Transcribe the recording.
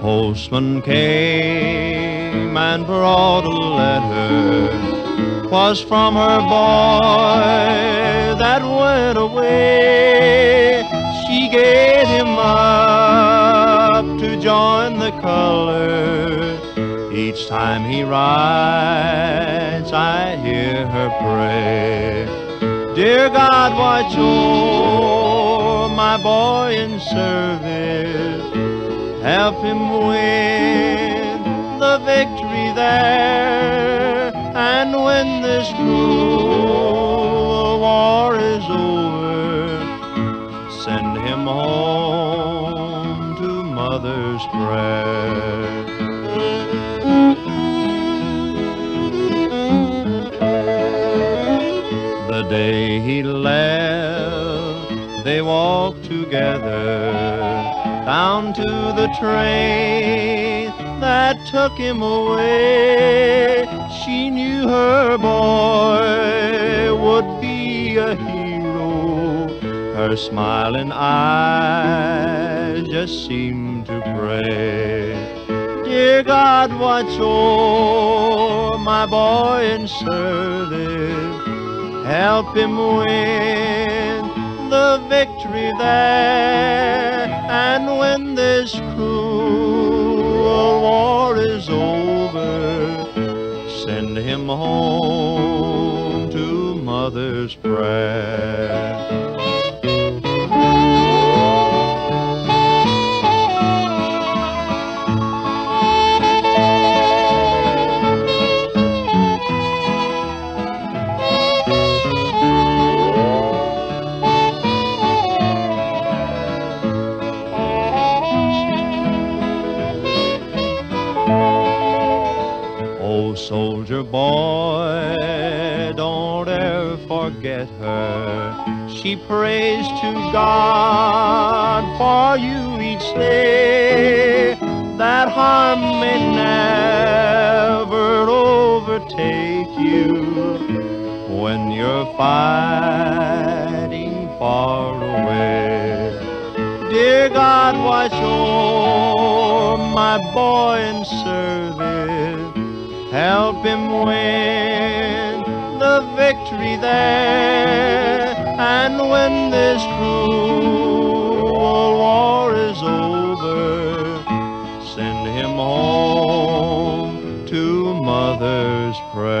postman came and brought a letter. 'Twas from her boy that went away. She gave him up to join the color. Each time he writes, I hear her pray. Dear God, watch o'er my boy in service. Help him win the victory there. And when this cruel war is over, send him home to mother's prayer. The day he left, they walked together down to the train that took him away. She knew her boy would be a hero. Her smiling eyes just seemed to pray. Dear God, watch o'er my boy in service. Help him win the victory there. Send him home to mother's prayer. Soldier boy, don't ever forget her. She prays to God for you each day, that harm may never overtake you when you're fighting far away. Dear God, watch o'er my boy in service. Help him win the victory there. And when this cruel war is over, send him home to mother's prayer.